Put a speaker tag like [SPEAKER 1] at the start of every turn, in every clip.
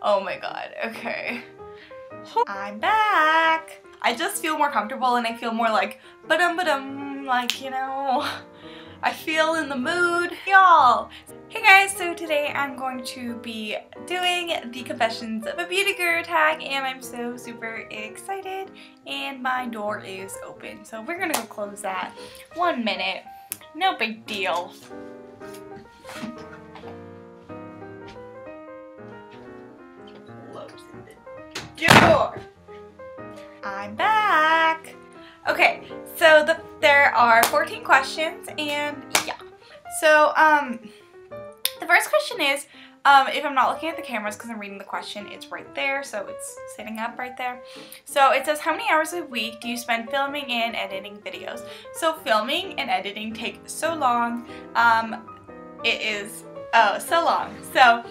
[SPEAKER 1] Oh my god, okay. I'm back. I just feel more comfortable and I feel more like ba-dum ba-dum, like, you know, I feel in the mood, y'all. Hey guys, so today I'm going to be doing the Confessions of a Beauty Guru tag and I'm so super excited and my door is open. So we're gonna go close that. One minute, no big deal. The door. I'm back. Okay, so the, there are 14 questions and yeah. So, um, the first question is, um, if I'm not looking at the cameras because I'm reading the question, it's right there, so it's sitting up right there. So it says, how many hours a week do you spend filming and editing videos? So filming and editing take so long. Um, it is, oh, so long. So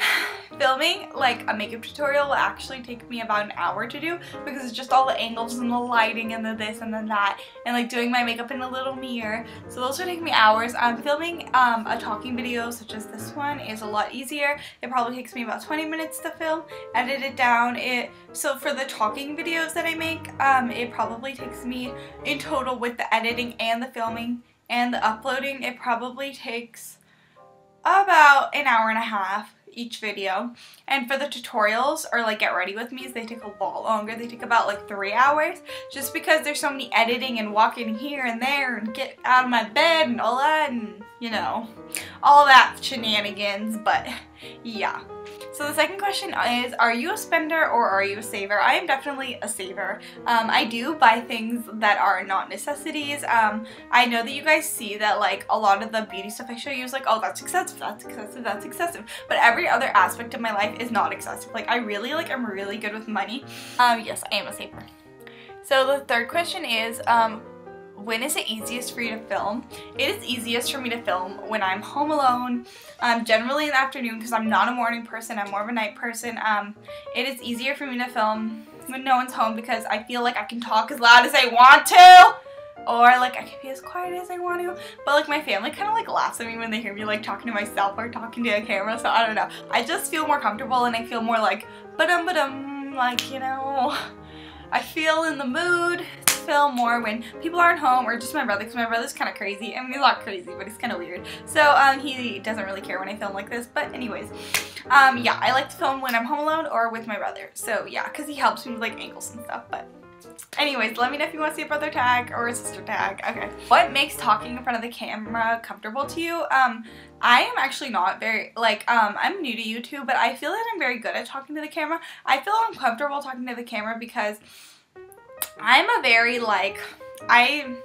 [SPEAKER 1] filming like a makeup tutorial will actually take me about an hour to do because it's just all the angles and the lighting and the this and then that and like doing my makeup in a little mirror. So those would take me hours. Um, filming um, a talking video such as this one is a lot easier. It probably takes me about 20 minutes to film. Edit it down. It so for the talking videos that I make um, it probably takes me in total with the editing and the filming and the uploading it probably takes about an hour and a half each video. And for the tutorials or like get ready with me's, they take a lot longer. They take about like three hours just because there's so many editing and walking here and there and get out of my bed and all that and you know, all that shenanigans. But yeah. So the second question is, are you a spender or are you a saver? I am definitely a saver. Um, I do buy things that are not necessities. Um, I know that you guys see that like a lot of the beauty stuff I show you is like, oh that's excessive, that's excessive, that's excessive. But every other aspect of my life is not excessive. Like I really like, I'm really good with money. Um, yes, I am a saver. So the third question is, um, when is it easiest for you to film? It is easiest for me to film when I'm home alone, um, generally in the afternoon because I'm not a morning person, I'm more of a night person. Um, it is easier for me to film when no one's home because I feel like I can talk as loud as I want to or like I can be as quiet as I want to but like my family kind of like laughs at me when they hear me like talking to myself or talking to a camera so I don't know I just feel more comfortable and I feel more like ba-dum ba-dum like you know I feel in the mood film more when people aren't home or just my brother because my brother's kind of crazy. I mean, he's not crazy, but he's kind of weird. So um, he doesn't really care when I film like this. But anyways, um, yeah, I like to film when I'm home alone or with my brother. So yeah, because he helps me with like angles and stuff. But Anyways, let me know if you want to see a brother tag or a sister tag. Okay. What makes talking in front of the camera comfortable to you? Um, I am actually not very, like, um, I'm new to YouTube, but I feel that I'm very good at talking to the camera. I feel uncomfortable talking to the camera because I'm a very like I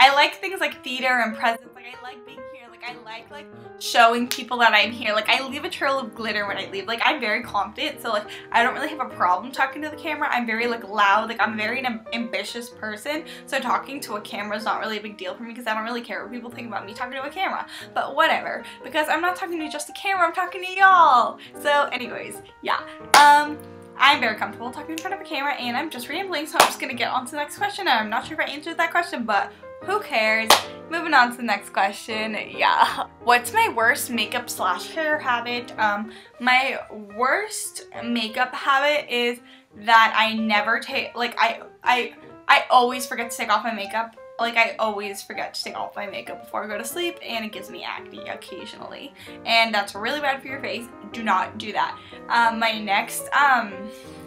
[SPEAKER 1] I like things like theater and presence. Like I like being here. Like I like like showing people that I'm here. Like I leave a trail of glitter when I leave. Like I'm very confident. So like I don't really have a problem talking to the camera. I'm very like loud. Like I'm very an ambitious person. So talking to a camera is not really a big deal for me because I don't really care what people think about me talking to a camera. But whatever. Because I'm not talking to just a camera. I'm talking to y'all. So anyways, yeah. Um I'm very comfortable talking in front of a camera and I'm just rambling so I'm just gonna get on to the next question. I'm not sure if I answered that question but who cares? Moving on to the next question. Yeah. What's my worst makeup slash hair habit? Um, my worst makeup habit is that I never take, like I, I, I always forget to take off my makeup like I always forget to take off my makeup before I go to sleep and it gives me acne occasionally. And that's really bad for your face. Do not do that. Um, my next um,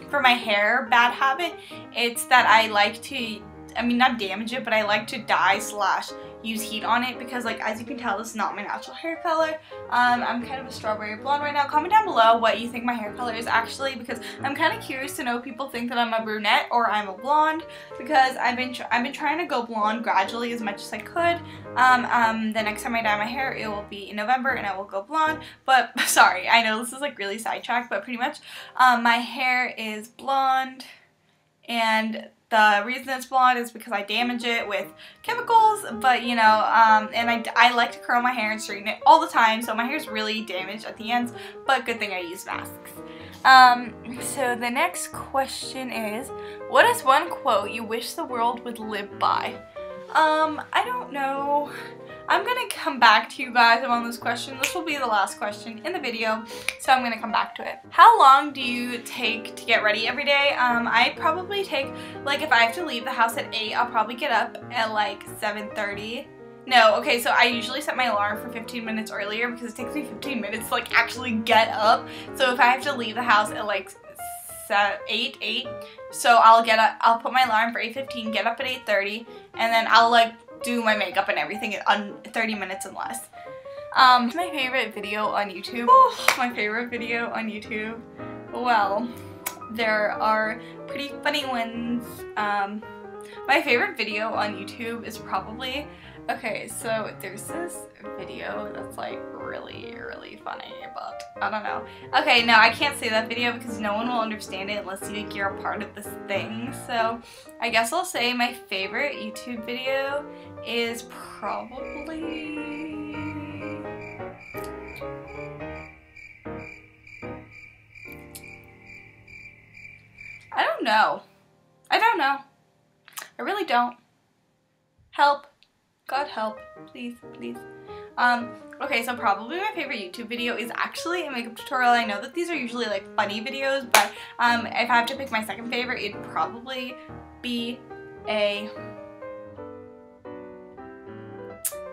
[SPEAKER 1] for my hair bad habit it's that I like to I mean not damage it but I like to dye slash use heat on it because like as you can tell this is not my natural hair color. Um, I'm kind of a strawberry blonde right now. Comment down below what you think my hair color is actually because I'm kind of curious to know people think that I'm a brunette or I'm a blonde because I've been I've been trying to go blonde gradually as much as I could. Um, um, the next time I dye my hair it will be in November and I will go blonde. But sorry I know this is like really sidetracked but pretty much um, my hair is blonde and the reason it's blonde is because I damage it with chemicals, but you know, um, and I, I like to curl my hair and straighten it all the time, so my hair is really damaged at the ends, but good thing I use masks. Um, so the next question is, what is one quote you wish the world would live by? Um, I don't know. I'm gonna come back to you guys on this question. This will be the last question in the video, so I'm gonna come back to it. How long do you take to get ready every day? Um, I probably take, like if I have to leave the house at 8, I'll probably get up at like 7.30. No, okay, so I usually set my alarm for 15 minutes earlier because it takes me 15 minutes to like actually get up. So if I have to leave the house at like 8, 8, so I'll get up, I'll put my alarm for 8.15, get up at 8.30, and then I'll like do my makeup and everything in 30 minutes and less. Um, my favorite video on YouTube. Oh, my favorite video on YouTube. Well, there are pretty funny ones. Um, my favorite video on YouTube is probably Okay, so there's this video that's like really, really funny, but I don't know. Okay, no, I can't say that video because no one will understand it unless you, think you're a part of this thing. So I guess I'll say my favorite YouTube video is probably... I don't know. I don't know. I really don't. Help. God help, please, please. Um, okay, so probably my favorite YouTube video is actually a makeup tutorial. I know that these are usually like funny videos, but um, if I have to pick my second favorite, it'd probably be a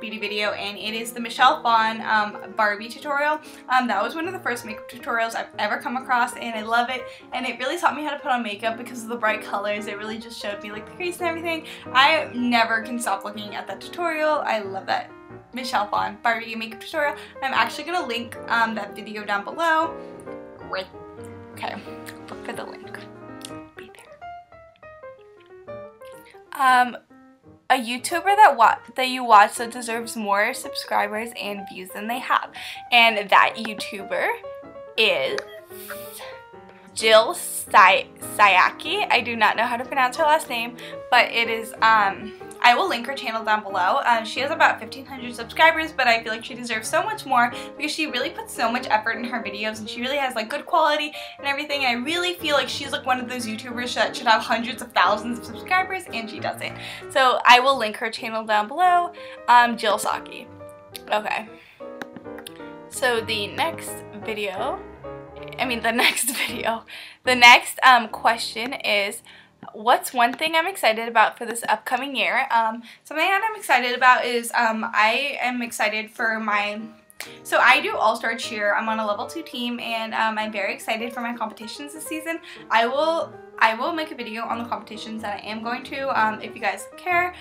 [SPEAKER 1] beauty video and it is the Michelle Phan um, Barbie tutorial. Um, that was one of the first makeup tutorials I've ever come across and I love it and it really taught me how to put on makeup because of the bright colors. It really just showed me like the crease and everything. I never can stop looking at that tutorial. I love that Michelle Phan Barbie makeup tutorial. I'm actually going to link um, that video down below. Right. Okay, look for the link. Be there. Um, a YouTuber that wa that you watch that deserves more subscribers and views than they have. And that YouTuber is Jill Sayaki. I do not know how to pronounce her last name, but it is um I will link her channel down below. Um, she has about 1,500 subscribers, but I feel like she deserves so much more because she really puts so much effort in her videos and she really has like good quality and everything. I really feel like she's like one of those YouTubers that should have hundreds of thousands of subscribers and she doesn't. So I will link her channel down below, um, Jill Saki. Okay. So the next video, I mean the next video, the next um, question is, what's one thing I'm excited about for this upcoming year? Um, something that I'm excited about is um, I am excited for my so I do All-Star Cheer. I'm on a level 2 team and um, I'm very excited for my competitions this season. I will I will make a video on the competitions that I am going to um, if you guys care.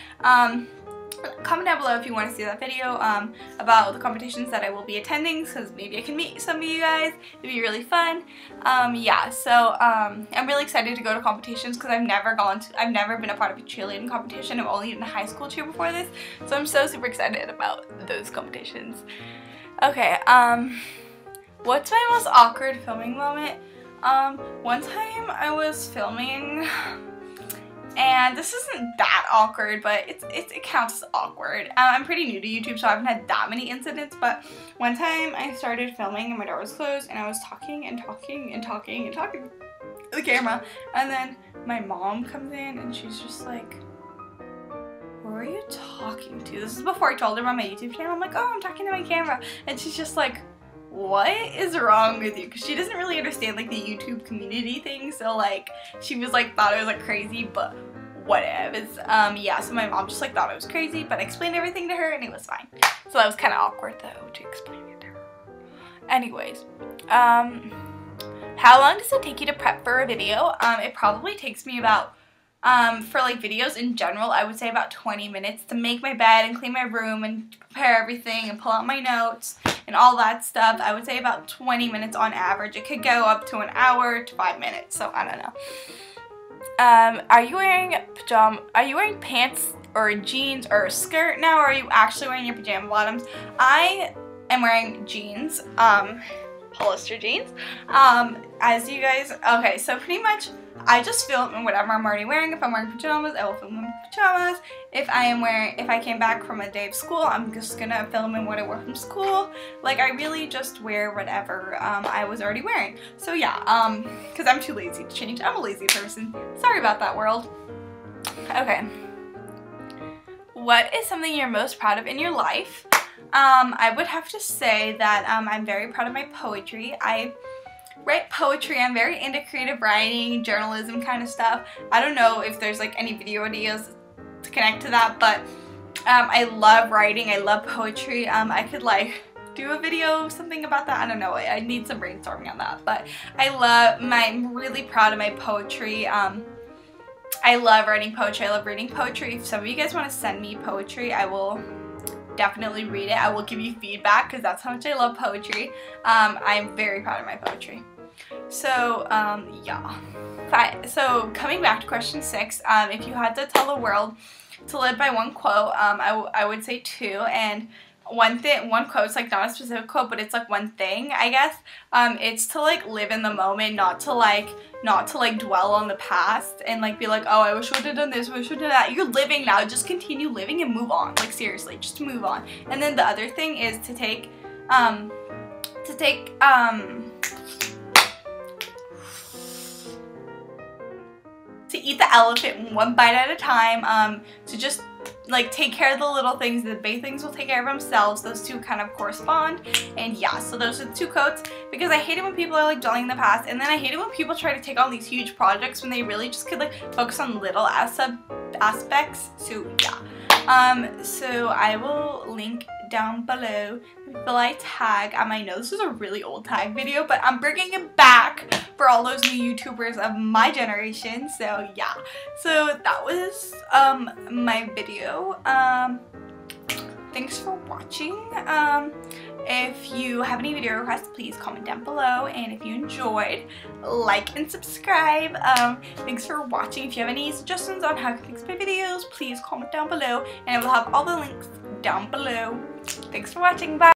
[SPEAKER 1] Comment down below if you want to see that video um, about the competitions that I will be attending because maybe I can meet some of you guys. It'd be really fun. Um, yeah, so um, I'm really excited to go to competitions because I've never gone to, I've never been a part of a cheerleading competition. I've only been a high school cheer before this. So I'm so super excited about those competitions. Okay, um, what's my most awkward filming moment? Um, one time I was filming and this isn't that awkward, but it's, it's it counts as awkward. Uh, I'm pretty new to YouTube, so I haven't had that many incidents, but one time I started filming and my door was closed, and I was talking and talking and talking and talking to the camera, and then my mom comes in, and she's just like, who are you talking to? This is before I told her about my YouTube channel. I'm like, oh, I'm talking to my camera. And she's just like, what is wrong with you? Because she doesn't really understand like the YouTube community thing. So like she was like thought it was like crazy, but whatever. Um, yeah, so my mom just like thought it was crazy, but I explained everything to her and it was fine. So that was kind of awkward though to explain it to her. Anyways, um, how long does it take you to prep for a video? Um, it probably takes me about um, for like videos in general, I would say about 20 minutes to make my bed and clean my room and prepare everything and pull out my notes and all that stuff. I would say about 20 minutes on average. It could go up to an hour to five minutes, so I don't know. Um, are you wearing pajama, are you wearing pants or jeans or a skirt now or are you actually wearing your pajama bottoms? I am wearing jeans, um, Hollister jeans. Um, as you guys, okay, so pretty much I just film in whatever I'm already wearing. If I'm wearing pajamas, I will film in pajamas. If I am wearing, if I came back from a day of school, I'm just gonna film in what I wore from school. Like I really just wear whatever um, I was already wearing. So yeah, um, cause I'm too lazy to change. I'm a lazy person. Sorry about that world. Okay. What is something you're most proud of in your life? Um, I would have to say that um, I'm very proud of my poetry. I write poetry. I'm very into creative writing, journalism kind of stuff. I don't know if there's like any video ideas to connect to that, but um, I love writing. I love poetry. Um, I could like do a video something about that I don't know I need some brainstorming on that but I love my I'm really proud of my poetry um I love writing poetry I love reading poetry if some of you guys want to send me poetry I will definitely read it. I will give you feedback because that's how much I love poetry. Um, I'm very proud of my poetry. So um, yeah. So coming back to question six um, if you had to tell the world to live by one quote um, I, I would say two and one thing one quote it's like not a specific quote but it's like one thing i guess. Um it's to like live in the moment not to like not to like dwell on the past and like be like oh i wish i would have done this wish i would have done that. You're living now just continue living and move on like seriously just move on. And then the other thing is to take um to take um to eat the elephant one bite at a time um to just like take care of the little things the big things will take care of themselves. Those two kind of correspond. And yeah so those are the two coats because I hate it when people are like dwelling in the past and then I hate it when people try to take on these huge projects when they really just could like focus on little as sub aspects. So yeah. Um so I will link down below the I tag. I know this is a really old tag video but I'm bringing it back for all those new YouTubers of my generation so yeah so that was um my video um thanks for watching um if you have any video requests, please comment down below. And if you enjoyed, like and subscribe. Um, thanks for watching. If you have any suggestions on how to fix my videos, please comment down below. And I will have all the links down below. Thanks for watching. Bye.